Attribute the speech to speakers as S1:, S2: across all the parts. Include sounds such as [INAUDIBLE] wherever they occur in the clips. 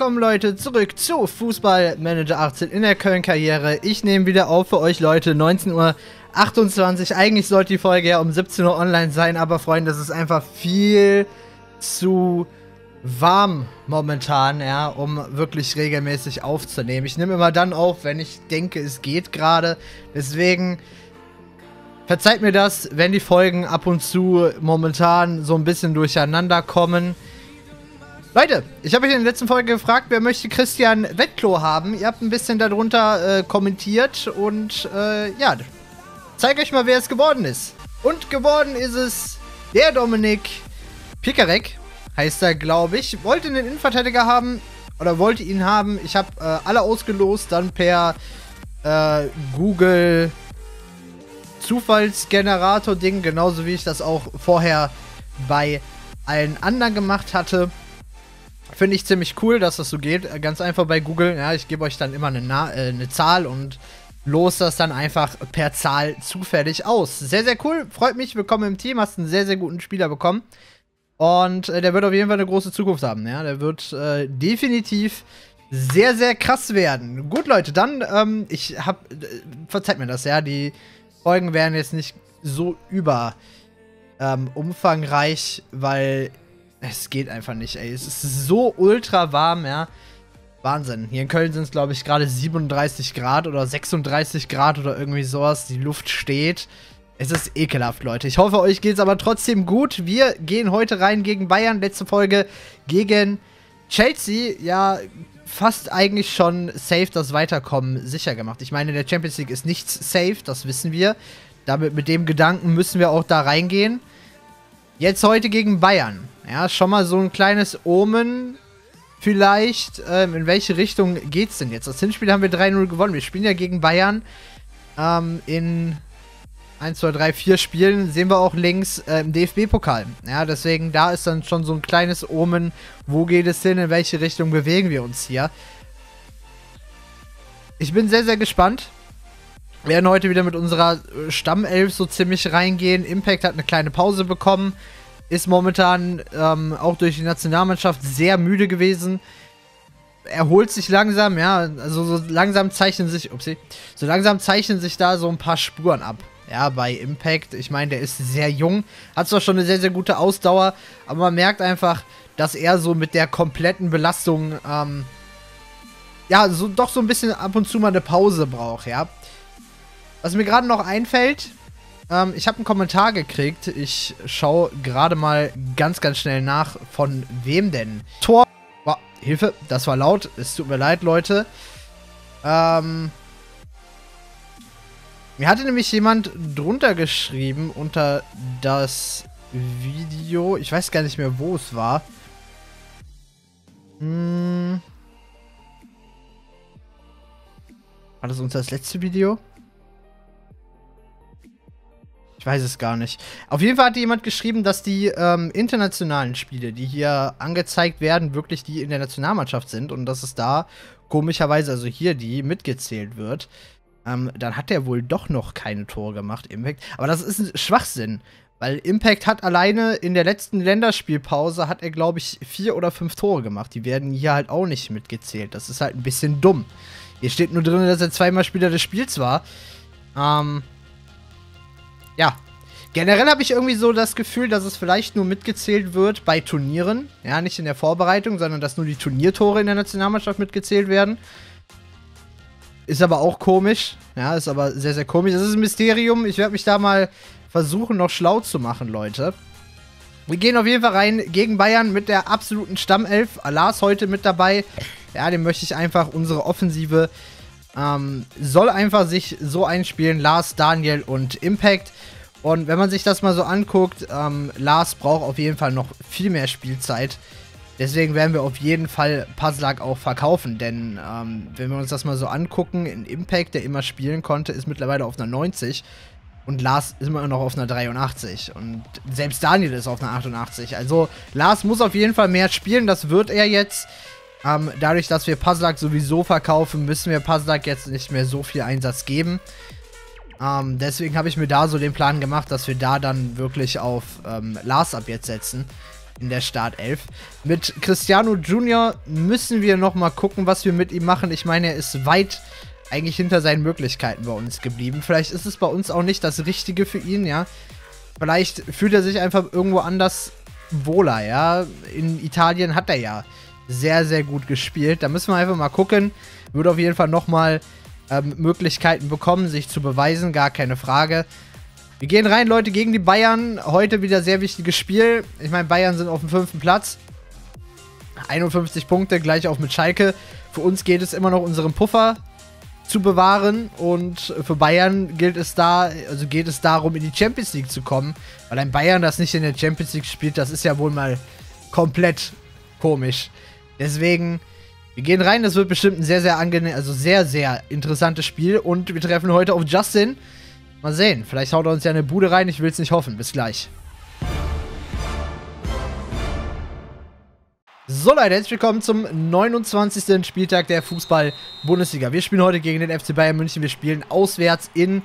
S1: willkommen Leute zurück zu Fußballmanager 18 in der Köln-Karriere. Ich nehme wieder auf für euch Leute, 19.28 Uhr. Eigentlich sollte die Folge ja um 17 Uhr online sein, aber Freunde, es ist einfach viel zu warm momentan, ja, um wirklich regelmäßig aufzunehmen. Ich nehme immer dann auf, wenn ich denke, es geht gerade. Deswegen verzeiht mir das, wenn die Folgen ab und zu momentan so ein bisschen durcheinander kommen. Leute, ich habe euch in der letzten Folge gefragt, wer möchte Christian Wettklo haben. Ihr habt ein bisschen darunter äh, kommentiert und äh, ja, zeige euch mal, wer es geworden ist. Und geworden ist es der Dominik Pikarek, heißt er, glaube ich. Wollte einen Innenverteidiger haben oder wollte ihn haben. Ich habe äh, alle ausgelost, dann per äh, Google Zufallsgenerator-Ding, genauso wie ich das auch vorher bei allen anderen gemacht hatte. Finde ich ziemlich cool, dass das so geht. Ganz einfach bei Google. Ja, ich gebe euch dann immer eine, Na äh, eine Zahl und los das dann einfach per Zahl zufällig aus. Sehr, sehr cool. Freut mich. Willkommen im Team. Hast einen sehr, sehr guten Spieler bekommen. Und äh, der wird auf jeden Fall eine große Zukunft haben. Ja, der wird äh, definitiv sehr, sehr krass werden. Gut, Leute, dann, ähm, ich hab, äh, verzeiht mir das, ja, die Folgen werden jetzt nicht so über ähm, umfangreich, weil es geht einfach nicht, ey. Es ist so ultra warm, ja. Wahnsinn. Hier in Köln sind es, glaube ich, gerade 37 Grad oder 36 Grad oder irgendwie sowas. Die Luft steht. Es ist ekelhaft, Leute. Ich hoffe, euch geht es aber trotzdem gut. Wir gehen heute rein gegen Bayern. Letzte Folge gegen Chelsea. Ja, fast eigentlich schon safe das Weiterkommen sicher gemacht. Ich meine, in der Champions League ist nichts safe, das wissen wir. Damit mit dem Gedanken müssen wir auch da reingehen. Jetzt heute gegen Bayern. Ja, schon mal so ein kleines Omen. Vielleicht, ähm, in welche Richtung geht's denn jetzt? Das Hinspiel haben wir 3-0 gewonnen. Wir spielen ja gegen Bayern. Ähm, in 1, 2, 3, 4 Spielen sehen wir auch links äh, im DFB-Pokal. Ja, deswegen, da ist dann schon so ein kleines Omen. Wo geht es hin? In welche Richtung bewegen wir uns hier? Ich bin sehr, sehr gespannt. Wir werden heute wieder mit unserer Stammelf so ziemlich reingehen. Impact hat eine kleine Pause bekommen. Ist momentan ähm, auch durch die Nationalmannschaft sehr müde gewesen. Erholt sich langsam, ja. Also so langsam zeichnen sich, upsie, so langsam zeichnen sich da so ein paar Spuren ab. Ja, bei Impact. Ich meine, der ist sehr jung, hat zwar schon eine sehr, sehr gute Ausdauer, aber man merkt einfach, dass er so mit der kompletten Belastung, ähm, ja, so doch so ein bisschen ab und zu mal eine Pause braucht, ja. Was mir gerade noch einfällt, ähm, ich habe einen Kommentar gekriegt. Ich schaue gerade mal ganz, ganz schnell nach, von wem denn. Tor. Oh, Hilfe, das war laut. Es tut mir leid, Leute. Ähm. Mir hatte nämlich jemand drunter geschrieben unter das Video. Ich weiß gar nicht mehr, wo es war. Hm. War das unser das letzte Video? Ich weiß es gar nicht. Auf jeden Fall hat jemand geschrieben, dass die ähm, internationalen Spiele, die hier angezeigt werden, wirklich die in der Nationalmannschaft sind und dass es da komischerweise, also hier die mitgezählt wird. Ähm, dann hat er wohl doch noch keine Tore gemacht, Impact. Aber das ist ein Schwachsinn, weil Impact hat alleine in der letzten Länderspielpause, hat er, glaube ich, vier oder fünf Tore gemacht. Die werden hier halt auch nicht mitgezählt. Das ist halt ein bisschen dumm. Hier steht nur drin, dass er zweimal Spieler des Spiels war. Ähm, ja. Generell habe ich irgendwie so das Gefühl, dass es vielleicht nur mitgezählt wird bei Turnieren. Ja, nicht in der Vorbereitung, sondern dass nur die Turniertore in der Nationalmannschaft mitgezählt werden. Ist aber auch komisch. Ja, ist aber sehr, sehr komisch. Das ist ein Mysterium. Ich werde mich da mal versuchen, noch schlau zu machen, Leute. Wir gehen auf jeden Fall rein gegen Bayern mit der absoluten Stammelf. Lars heute mit dabei. Ja, den möchte ich einfach unsere Offensive ähm, soll einfach sich so einspielen. Lars, Daniel und Impact. Und wenn man sich das mal so anguckt, ähm, Lars braucht auf jeden Fall noch viel mehr Spielzeit. Deswegen werden wir auf jeden Fall Puzzlag auch verkaufen, denn ähm, wenn wir uns das mal so angucken, in Impact, der immer spielen konnte, ist mittlerweile auf einer 90 und Lars ist immer noch auf einer 83 und selbst Daniel ist auf einer 88. Also Lars muss auf jeden Fall mehr spielen, das wird er jetzt. Ähm, dadurch, dass wir Puzzlag sowieso verkaufen, müssen wir Puzzlag jetzt nicht mehr so viel Einsatz geben. Ähm, deswegen habe ich mir da so den Plan gemacht, dass wir da dann wirklich auf ähm, Lars ab jetzt setzen. in der Startelf. Mit Cristiano Junior müssen wir noch mal gucken, was wir mit ihm machen. Ich meine, er ist weit eigentlich hinter seinen Möglichkeiten bei uns geblieben. Vielleicht ist es bei uns auch nicht das Richtige für ihn, ja. Vielleicht fühlt er sich einfach irgendwo anders wohler, ja. In Italien hat er ja sehr, sehr gut gespielt. Da müssen wir einfach mal gucken. Würde auf jeden Fall nochmal ähm, Möglichkeiten bekommen, sich zu beweisen, gar keine Frage. Wir gehen rein, Leute, gegen die Bayern. Heute wieder sehr wichtiges Spiel. Ich meine, Bayern sind auf dem fünften Platz. 51 Punkte, gleich auf mit Schalke. Für uns geht es immer noch unseren Puffer zu bewahren und für Bayern gilt es da, also geht es darum, in die Champions League zu kommen, weil ein Bayern, das nicht in der Champions League spielt, das ist ja wohl mal komplett komisch. Deswegen, wir gehen rein, das wird bestimmt ein sehr, sehr angenehm, also sehr, sehr interessantes Spiel und wir treffen heute auf Justin. Mal sehen, vielleicht haut er uns ja eine Bude rein, ich will es nicht hoffen. Bis gleich. So Leute, herzlich willkommen zum 29. Spieltag der Fußball-Bundesliga. Wir spielen heute gegen den FC Bayern München. Wir spielen auswärts in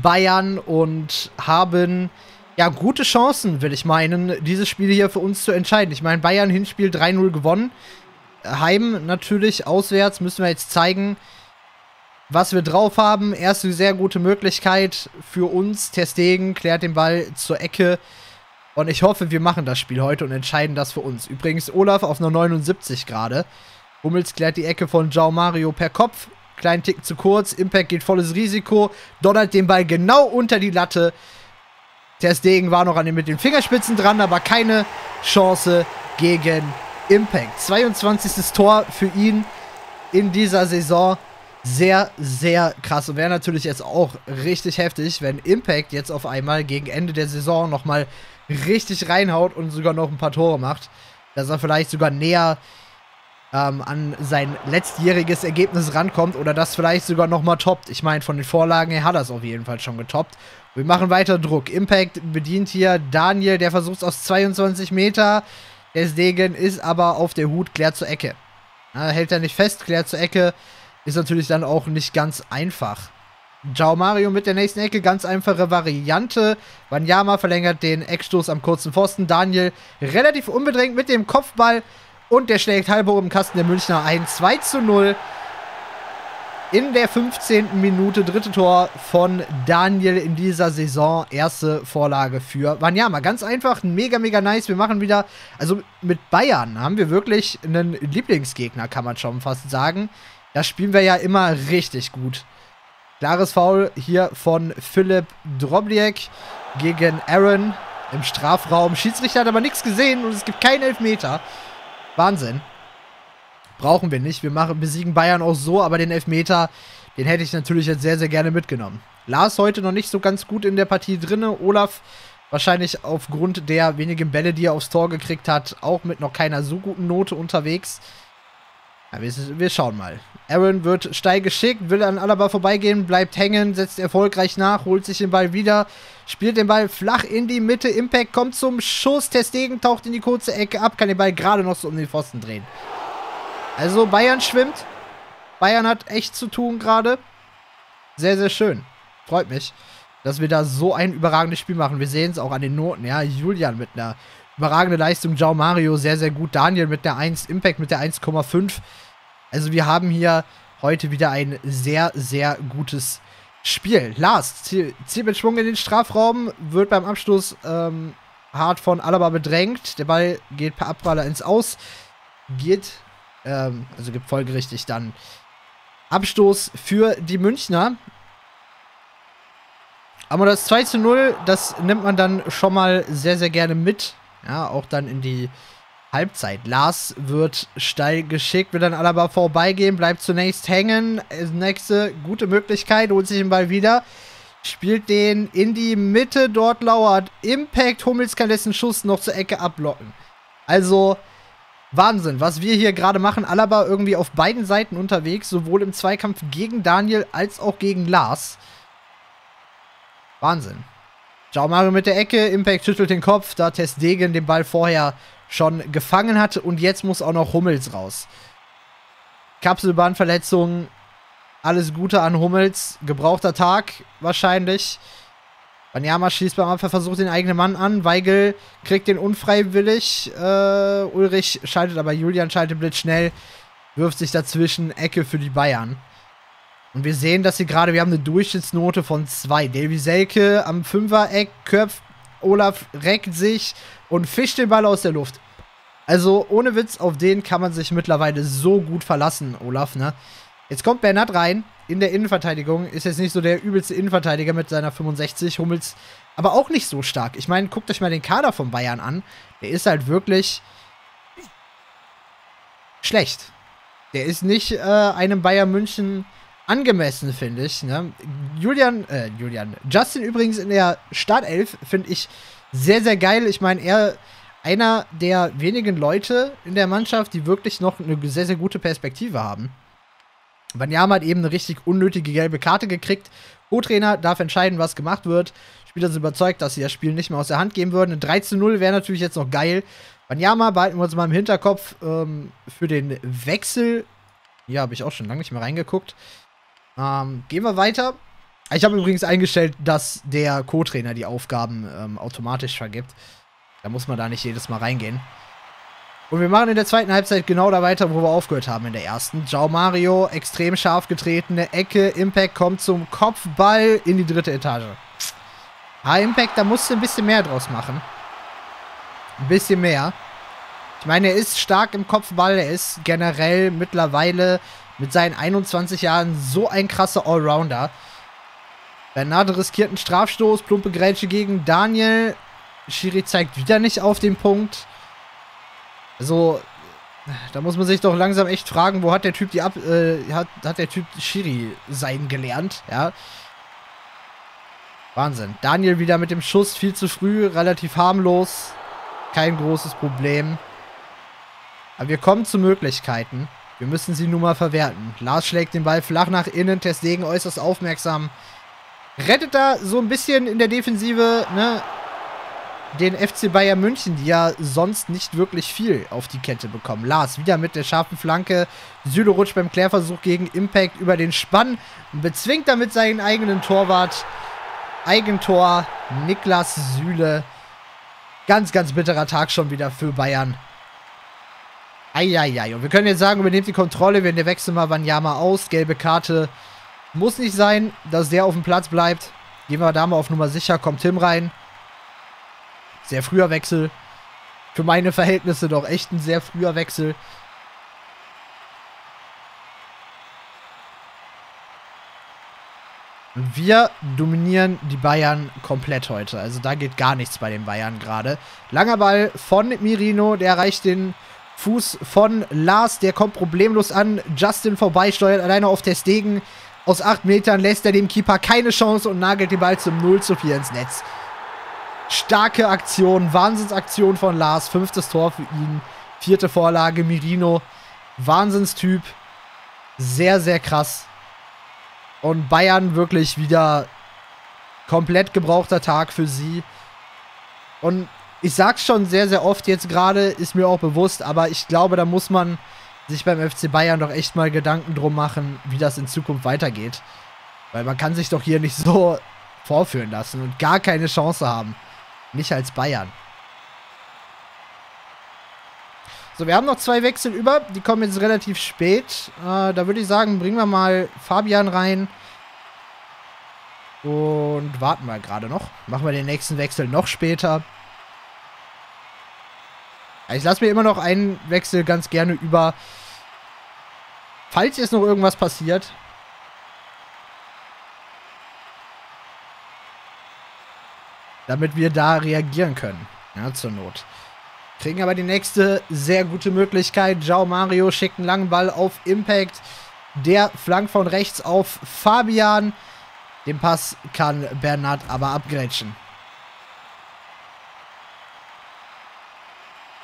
S1: Bayern und haben ja gute Chancen, will ich meinen, dieses Spiel hier für uns zu entscheiden. Ich meine, Bayern Hinspiel 3-0 gewonnen. Heim natürlich, auswärts müssen wir jetzt zeigen, was wir drauf haben. Erste sehr gute Möglichkeit für uns. Testegen klärt den Ball zur Ecke. Und ich hoffe, wir machen das Spiel heute und entscheiden das für uns. Übrigens, Olaf auf einer 79 gerade. Hummels klärt die Ecke von Jao Mario per Kopf. Kleinen Tick zu kurz. Impact geht volles Risiko. Donnert den Ball genau unter die Latte. Ter Stegen war noch an dem mit den Fingerspitzen dran, aber keine Chance gegen Impact. 22. Tor für ihn in dieser Saison. Sehr, sehr krass. Und wäre natürlich jetzt auch richtig heftig, wenn Impact jetzt auf einmal gegen Ende der Saison nochmal richtig reinhaut und sogar noch ein paar Tore macht, dass er vielleicht sogar näher ähm, an sein letztjähriges Ergebnis rankommt oder das vielleicht sogar nochmal toppt. Ich meine, von den Vorlagen her hat er es auf jeden Fall schon getoppt. Wir machen weiter Druck. Impact bedient hier Daniel, der versucht aus 22 Meter. Der Degen ist aber auf der Hut, klärt zur Ecke. Na, hält er nicht fest, klärt zur Ecke. Ist natürlich dann auch nicht ganz einfach. Jao Mario mit der nächsten Ecke, ganz einfache Variante. Wanyama verlängert den Eckstoß am kurzen Pfosten. Daniel relativ unbedrängt mit dem Kopfball und der schlägt halber im Kasten der Münchner ein. 2 zu 0 in der 15. Minute. Dritte Tor von Daniel in dieser Saison. Erste Vorlage für Wanyama. Ganz einfach, mega, mega nice. Wir machen wieder, also mit Bayern haben wir wirklich einen Lieblingsgegner, kann man schon fast sagen. Da spielen wir ja immer richtig gut. Klares Foul hier von Philipp Drobliek gegen Aaron im Strafraum. Schiedsrichter hat aber nichts gesehen und es gibt keinen Elfmeter. Wahnsinn. Brauchen wir nicht. Wir machen, besiegen Bayern auch so, aber den Elfmeter, den hätte ich natürlich jetzt sehr, sehr gerne mitgenommen. Lars heute noch nicht so ganz gut in der Partie drin. Olaf wahrscheinlich aufgrund der wenigen Bälle, die er aufs Tor gekriegt hat, auch mit noch keiner so guten Note unterwegs. Ja, wir, wir, schauen mal. Aaron wird steil geschickt, will an Alaba vorbeigehen, bleibt hängen, setzt erfolgreich nach, holt sich den Ball wieder, spielt den Ball flach in die Mitte. Impact kommt zum Schuss. Testegen taucht in die kurze Ecke ab, kann den Ball gerade noch so um den Pfosten drehen. Also Bayern schwimmt. Bayern hat echt zu tun gerade. Sehr, sehr schön. Freut mich, dass wir da so ein überragendes Spiel machen. Wir sehen es auch an den Noten. Ja, Julian mit einer überragenden Leistung. Jao Mario sehr, sehr gut. Daniel mit der 1. Impact mit der 1,5. Also wir haben hier heute wieder ein sehr, sehr gutes Spiel. Lars zieht mit Schwung in den Strafraum, wird beim Abschluss ähm, hart von Alaba bedrängt. Der Ball geht per Abpraller ins Aus. Geht, ähm, also gibt folgerichtig dann Abstoß für die Münchner. Aber das 2 zu 0, das nimmt man dann schon mal sehr, sehr gerne mit. Ja, auch dann in die Halbzeit. Lars wird steil geschickt, will dann Alaba vorbeigehen, bleibt zunächst hängen. Nächste gute Möglichkeit, holt sich den Ball wieder. Spielt den in die Mitte, dort lauert Impact. Hummels kann dessen Schuss noch zur Ecke abblocken. Also, Wahnsinn, was wir hier gerade machen. Alaba irgendwie auf beiden Seiten unterwegs, sowohl im Zweikampf gegen Daniel als auch gegen Lars. Wahnsinn. Jao Mario mit der Ecke, Impact schüttelt den Kopf, da Test Degen den Ball vorher schon gefangen hat und jetzt muss auch noch Hummels raus. Kapselbahnverletzung, alles Gute an Hummels, gebrauchter Tag wahrscheinlich. Banyama schießt beim Abwehr, versucht den eigenen Mann an. Weigel kriegt den unfreiwillig. Äh, Ulrich schaltet aber, Julian schaltet blitzschnell. Wirft sich dazwischen. Ecke für die Bayern. Und wir sehen, dass sie gerade, wir haben eine Durchschnittsnote von 2. Davy Selke am Fünfer-Eck köpft. Olaf reckt sich und fischt den Ball aus der Luft. Also, ohne Witz, auf den kann man sich mittlerweile so gut verlassen, Olaf, ne? Jetzt kommt Bernhard rein in der Innenverteidigung. Ist jetzt nicht so der übelste Innenverteidiger mit seiner 65. Hummels aber auch nicht so stark. Ich meine, guckt euch mal den Kader von Bayern an. Der ist halt wirklich schlecht. Der ist nicht äh, einem Bayern München angemessen, finde ich. Ne? Julian, äh, Julian, Justin übrigens in der Startelf finde ich sehr, sehr geil. Ich meine, er einer der wenigen Leute in der Mannschaft, die wirklich noch eine sehr, sehr gute Perspektive haben. Banyama hat eben eine richtig unnötige gelbe Karte gekriegt. Co-Trainer darf entscheiden, was gemacht wird. Spieler sind überzeugt, dass sie das Spiel nicht mehr aus der Hand geben würden. Ein 3 zu 0 wäre natürlich jetzt noch geil. Banyama behalten wir uns mal im Hinterkopf ähm, für den Wechsel. Ja, habe ich auch schon lange nicht mehr reingeguckt. Ähm, gehen wir weiter. Ich habe übrigens eingestellt, dass der Co-Trainer die Aufgaben ähm, automatisch vergibt. Da muss man da nicht jedes Mal reingehen. Und wir machen in der zweiten Halbzeit genau da weiter, wo wir aufgehört haben in der ersten. Jao Mario, extrem scharf getretene Ecke. Impact kommt zum Kopfball in die dritte Etage. Ah, Impact, da musst du ein bisschen mehr draus machen. Ein bisschen mehr. Ich meine, er ist stark im Kopfball. Er ist generell mittlerweile mit seinen 21 Jahren so ein krasser Allrounder. Bernardo riskiert einen Strafstoß, plumpe Grätsche gegen Daniel. Schiri zeigt wieder nicht auf den Punkt. Also, da muss man sich doch langsam echt fragen, wo hat der Typ die ab, äh, hat, hat der Typ Schiri sein gelernt, ja. Wahnsinn. Daniel wieder mit dem Schuss viel zu früh, relativ harmlos. Kein großes Problem. Aber wir kommen zu Möglichkeiten. Wir müssen sie nun mal verwerten. Lars schlägt den Ball flach nach innen, Testegen äußerst aufmerksam. Rettet da so ein bisschen in der Defensive, ne? Den FC Bayern München, die ja sonst nicht wirklich viel auf die Kette bekommen. Lars wieder mit der scharfen Flanke. Süle rutscht beim Klärversuch gegen Impact über den Spann und bezwingt damit seinen eigenen Torwart. Eigentor Niklas Süle. Ganz, ganz bitterer Tag schon wieder für Bayern. Eieiei. Und wir können jetzt sagen, übernehmt die Kontrolle. Wir wechseln mal Wanyama aus. Gelbe Karte muss nicht sein, dass der auf dem Platz bleibt. Gehen wir da mal auf Nummer sicher. Kommt Tim rein. Sehr früher Wechsel. Für meine Verhältnisse doch echt ein sehr früher Wechsel. Wir dominieren die Bayern komplett heute. Also da geht gar nichts bei den Bayern gerade. Langer Ball von Mirino, der erreicht den Fuß von Lars, der kommt problemlos an. Justin vorbeisteuert alleine auf der Stegen. Aus 8 Metern lässt er dem Keeper keine Chance und nagelt den Ball zum 0 zu 4 ins Netz. Starke Aktion, Wahnsinnsaktion von Lars. Fünftes Tor für ihn. Vierte Vorlage, Mirino. Wahnsinnstyp. Sehr, sehr krass. Und Bayern wirklich wieder komplett gebrauchter Tag für sie. Und ich sag's schon sehr, sehr oft jetzt gerade, ist mir auch bewusst, aber ich glaube, da muss man sich beim FC Bayern doch echt mal Gedanken drum machen, wie das in Zukunft weitergeht. Weil man kann sich doch hier nicht so [LAUGHS] vorführen lassen und gar keine Chance haben. Nicht als Bayern. So, wir haben noch zwei Wechsel über. Die kommen jetzt relativ spät. Äh, da würde ich sagen, bringen wir mal Fabian rein. Und warten wir gerade noch. Machen wir den nächsten Wechsel noch später. Ich lasse mir immer noch einen Wechsel ganz gerne über. Falls jetzt noch irgendwas passiert, damit wir da reagieren können. Ja, zur Not. Kriegen aber die nächste sehr gute Möglichkeit. Jao Mario schickt einen langen Ball auf Impact. Der flankt von rechts auf Fabian. Den Pass kann Bernhard aber abgrätschen.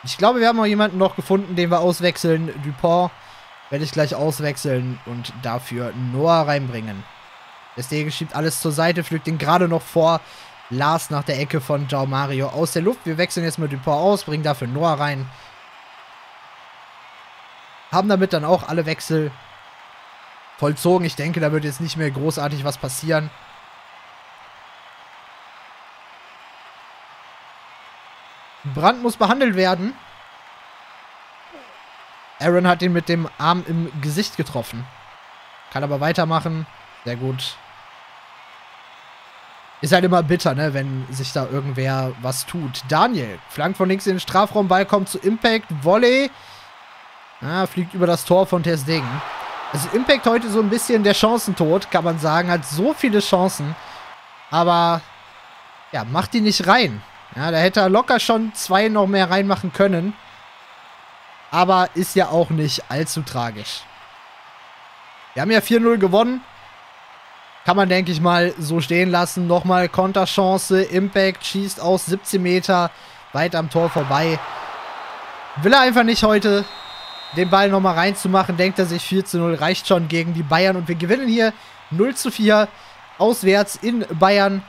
S1: Ich glaube, wir haben auch jemanden noch gefunden, den wir auswechseln. Dupont werde ich gleich auswechseln und dafür Noah reinbringen. Deswegen schiebt alles zur Seite, pflückt ihn gerade noch vor. Lars nach der Ecke von Jao Mario aus der Luft. Wir wechseln jetzt mit Dupont aus, bringen dafür Noah rein. Haben damit dann auch alle Wechsel vollzogen. Ich denke, da wird jetzt nicht mehr großartig was passieren. Brand muss behandelt werden. Aaron hat ihn mit dem Arm im Gesicht getroffen. Kann aber weitermachen. Sehr gut. Ist halt immer bitter, ne, wenn sich da irgendwer was tut. Daniel, flank von links in den Strafraum, Ball kommt zu Impact, Volley. Ah, fliegt über das Tor von Ter Stegen. Also Impact heute so ein bisschen der Chancentod, kann man sagen. Hat so viele Chancen. Aber, ja, macht die nicht rein. Ja, da hätte er locker schon zwei noch mehr reinmachen können. Aber ist ja auch nicht allzu tragisch. Wir haben ja 4-0 gewonnen. Kann man, denke ich mal, so stehen lassen. Nochmal Konterchance. Impact schießt aus 17 Meter weit am Tor vorbei. Will er einfach nicht heute den Ball nochmal reinzumachen. Denkt er sich 4 zu 0 reicht schon gegen die Bayern. Und wir gewinnen hier 0 zu 4 auswärts in Bayern.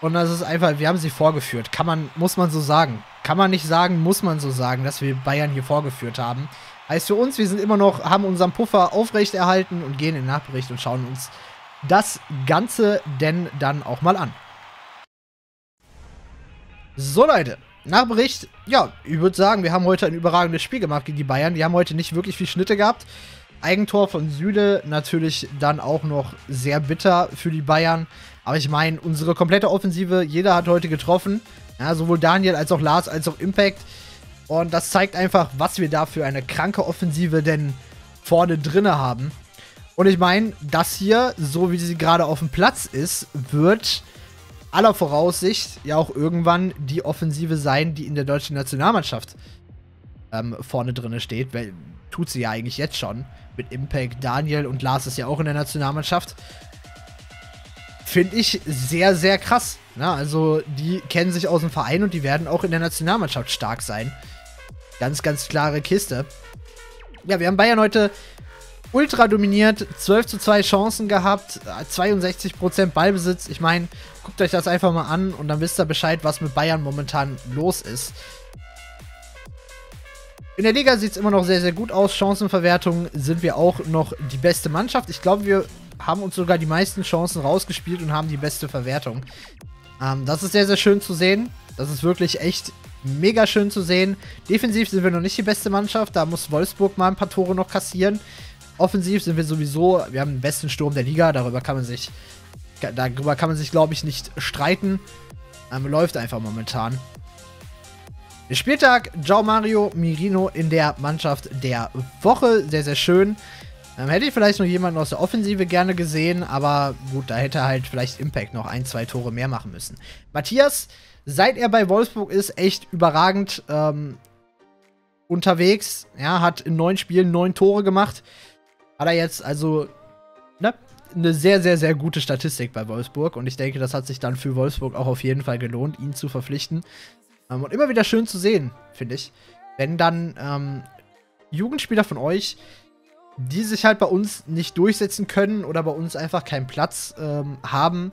S1: Und das ist einfach, wir haben sie vorgeführt. Kann man, muss man so sagen. Kann man nicht sagen, muss man so sagen, dass wir Bayern hier vorgeführt haben. Heißt für uns, wir sind immer noch, haben unseren Puffer aufrechterhalten und gehen in den Nachbericht und schauen uns das Ganze denn dann auch mal an. So, Leute. Nachbericht, ja, ich würde sagen, wir haben heute ein überragendes Spiel gemacht gegen die Bayern. Die haben heute nicht wirklich viel Schnitte gehabt. Eigentor von Süle natürlich dann auch noch sehr bitter für die Bayern. Aber ich meine, unsere komplette Offensive, jeder hat heute getroffen. Ja, sowohl Daniel als auch Lars als auch Impact. Und das zeigt einfach, was wir da für eine kranke Offensive denn vorne drinne haben. Und ich meine, das hier, so wie sie gerade auf dem Platz ist, wird aller Voraussicht ja auch irgendwann die Offensive sein, die in der deutschen Nationalmannschaft ähm, vorne drin steht. Weil, tut sie ja eigentlich jetzt schon. Mit Impact, Daniel und Lars ist ja auch in der Nationalmannschaft. Finde ich sehr, sehr krass. Na, also, die kennen sich aus dem Verein und die werden auch in der Nationalmannschaft stark sein. Ganz, ganz klare Kiste. Ja, wir haben Bayern heute ultra dominiert, 12 zu 2 Chancen gehabt, 62% Ballbesitz. Ich meine, guckt euch das einfach mal an und dann wisst ihr Bescheid, was mit Bayern momentan los ist. In der Liga sieht es immer noch sehr, sehr gut aus. Chancenverwertung sind wir auch noch die beste Mannschaft. Ich glaube, wir haben uns sogar die meisten Chancen rausgespielt und haben die beste Verwertung. Ähm, das ist sehr, sehr schön zu sehen. Das ist wirklich echt mega schön zu sehen. Defensiv sind wir noch nicht die beste Mannschaft. Da muss Wolfsburg mal ein paar Tore noch kassieren. Offensiv sind wir sowieso, wir haben den besten Sturm der Liga, darüber kann man sich, darüber kann man sich, glaube ich, nicht streiten. Ähm, läuft einfach momentan. Spieltag, João Mario Mirino in der Mannschaft der Woche. Sehr, sehr schön. Ähm, hätte ich vielleicht noch jemanden aus der Offensive gerne gesehen, aber gut, da hätte halt vielleicht Impact noch ein, zwei Tore mehr machen müssen. Matthias, seit er bei Wolfsburg ist, echt überragend ähm, unterwegs. Ja, hat in neun Spielen neun Tore gemacht. Hat er jetzt also ne, eine sehr, sehr, sehr gute Statistik bei Wolfsburg. Und ich denke, das hat sich dann für Wolfsburg auch auf jeden Fall gelohnt, ihn zu verpflichten. Ähm, und immer wieder schön zu sehen, finde ich. Wenn dann ähm, Jugendspieler von euch, die sich halt bei uns nicht durchsetzen können oder bei uns einfach keinen Platz ähm, haben,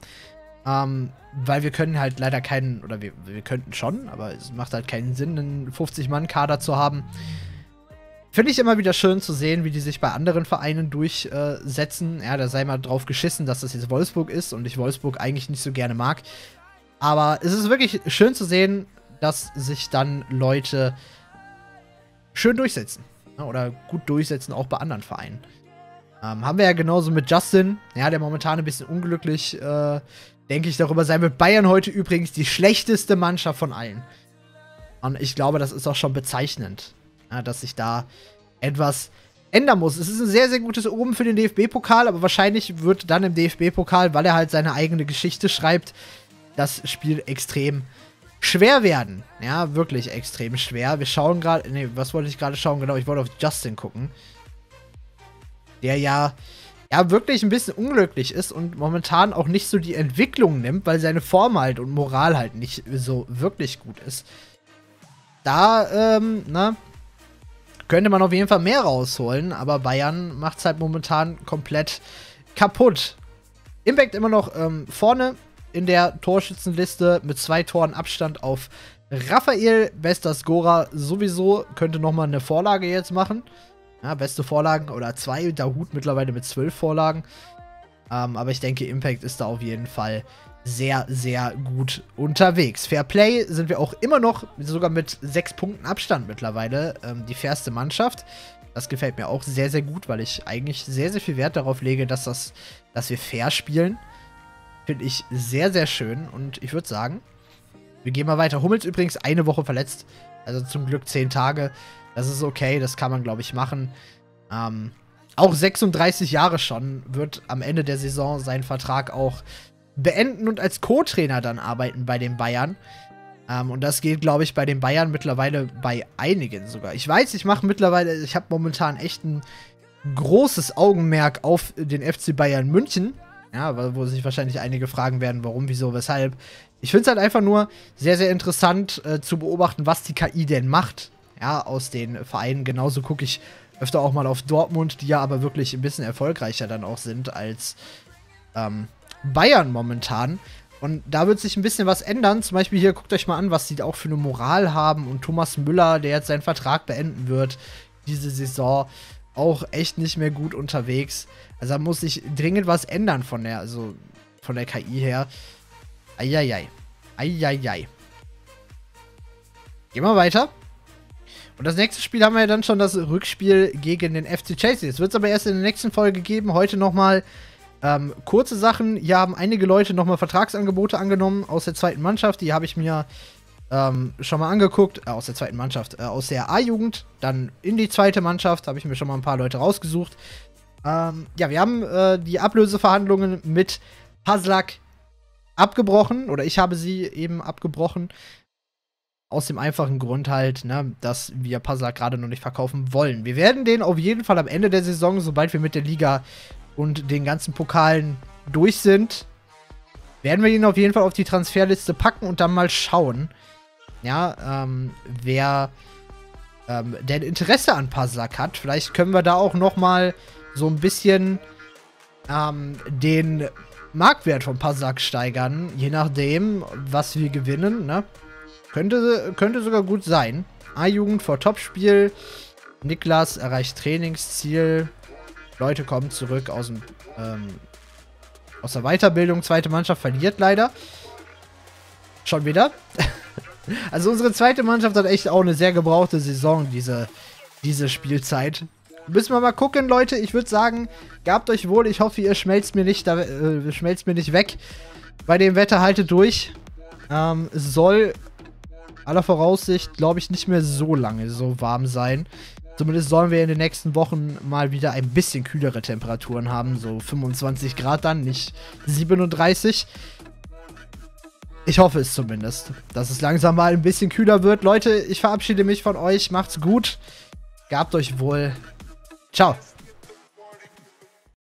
S1: ähm, weil wir können halt leider keinen, oder wir, wir könnten schon, aber es macht halt keinen Sinn, einen 50-Mann-Kader zu haben. Finde ich immer wieder schön zu sehen, wie die sich bei anderen Vereinen durchsetzen. ja, da sei mal drauf geschissen, dass das jetzt Wolfsburg ist und ich Wolfsburg eigentlich nicht so gerne mag. Aber es ist wirklich schön zu sehen, dass sich dann Leute schön durchsetzen. Ne, oder gut durchsetzen, auch bei anderen Vereinen. Ähm, haben wir ja genauso mit Justin, ja, der momentan ein bisschen unglücklich, äh, denke ich, darüber sein wird. Bayern heute übrigens die schlechteste Mannschaft von allen. Und ich glaube, das ist auch schon bezeichnend ja, dass sich da etwas ändern muss. Es ist ein sehr, sehr gutes Oben für den DFB-Pokal, aber wahrscheinlich wird dann im DFB-Pokal, weil er halt seine eigene Geschichte schreibt, das Spiel extrem schwer werden. Ja, wirklich extrem schwer. Wir schauen gerade, nee, was wollte ich gerade schauen? Genau, ich wollte auf Justin gucken. Der ja, ja wirklich ein bisschen unglücklich ist und momentan auch nicht so die Entwicklung nimmt, weil seine Form halt und Moral halt nicht so wirklich gut ist. Da, ähm, na, könnte man auf jeden Fall mehr rausholen, aber Bayern macht es halt momentan komplett kaputt. Impact immer noch ähm, vorne in der Torschützenliste mit zwei Toren Abstand auf Raphael. Bester Scorer sowieso könnte nochmal eine Vorlage jetzt machen. Ja, beste Vorlagen oder zwei. Der Hut mittlerweile mit zwölf Vorlagen. Ähm, aber ich denke, Impact ist da auf jeden Fall sehr, sehr gut unterwegs. Fair Play sind wir auch immer noch, sogar mit sechs Punkten Abstand mittlerweile, ähm, die fairste Mannschaft. Das gefällt mir auch sehr, sehr gut, weil ich eigentlich sehr, sehr viel Wert darauf lege, dass, das, dass wir fair spielen. Finde ich sehr, sehr schön. Und ich würde sagen, wir gehen mal weiter. Hummels übrigens eine Woche verletzt. Also zum Glück zehn Tage. Das ist okay, das kann man, glaube ich, machen. Ähm, auch 36 Jahre schon, wird am Ende der Saison seinen Vertrag auch beenden und als Co-Trainer dann arbeiten bei den Bayern. Ähm, und das geht, glaube ich, bei den Bayern mittlerweile bei einigen sogar. Ich weiß, ich mache mittlerweile, ich habe momentan echt ein großes Augenmerk auf den FC Bayern München. Ja, wo sich wahrscheinlich einige fragen werden, warum, wieso, weshalb. Ich finde es halt einfach nur sehr, sehr interessant äh, zu beobachten, was die KI denn macht. Ja, aus den Vereinen. Genauso gucke ich öfter auch mal auf Dortmund, die ja aber wirklich ein bisschen erfolgreicher dann auch sind als ähm, Bayern momentan. Und da wird sich ein bisschen was ändern. Zum Beispiel hier, guckt euch mal an, was sie auch für eine Moral haben. Und Thomas Müller, der jetzt seinen Vertrag beenden wird, diese Saison, auch echt nicht mehr gut unterwegs. Also da muss sich dringend was ändern von der, also von der KI her. Eieiei. Eieiei. Gehen wir weiter. Und das nächste Spiel haben wir ja dann schon das Rückspiel gegen den FC Chelsea. Das wird es aber erst in der nächsten Folge geben. Heute nochmal ähm, kurze Sachen. Hier haben einige Leute nochmal Vertragsangebote angenommen aus der zweiten Mannschaft. Die habe ich mir ähm, schon mal angeguckt. Äh, aus der zweiten Mannschaft. Äh, aus der A-Jugend. Dann in die zweite Mannschaft. Habe ich mir schon mal ein paar Leute rausgesucht. Ähm, ja, wir haben äh, die Ablöseverhandlungen mit Haslak abgebrochen. Oder ich habe sie eben abgebrochen. Aus dem einfachen Grund halt, ne, dass wir Puzzler gerade noch nicht verkaufen wollen. Wir werden den auf jeden Fall am Ende der Saison, sobald wir mit der Liga und den ganzen Pokalen durch sind, werden wir ihn auf jeden Fall auf die Transferliste packen und dann mal schauen, ja, ähm, wer ähm, denn Interesse an Puzzlack hat. Vielleicht können wir da auch noch mal so ein bisschen ähm, den Marktwert von Puzzlack steigern, je nachdem, was wir gewinnen, ne? Könnte, könnte sogar gut sein. A-Jugend vor Topspiel. Niklas erreicht Trainingsziel. Leute kommen zurück aus, dem, ähm, aus der Weiterbildung. Zweite Mannschaft verliert leider. Schon wieder. [LAUGHS] also unsere zweite Mannschaft hat echt auch eine sehr gebrauchte Saison, diese, diese Spielzeit. Müssen wir mal gucken, Leute. Ich würde sagen, gabt euch wohl. Ich hoffe, ihr schmelzt mir nicht, da, äh, schmelzt mir nicht weg. Bei dem Wetter haltet durch. Ähm, soll aller Voraussicht, glaube ich, nicht mehr so lange so warm sein. Zumindest sollen wir in den nächsten Wochen mal wieder ein bisschen kühlere Temperaturen haben. So 25 Grad dann, nicht 37. Ich hoffe es zumindest, dass es langsam mal ein bisschen kühler wird. Leute, ich verabschiede mich von euch. Macht's gut. Gabt euch wohl. Ciao.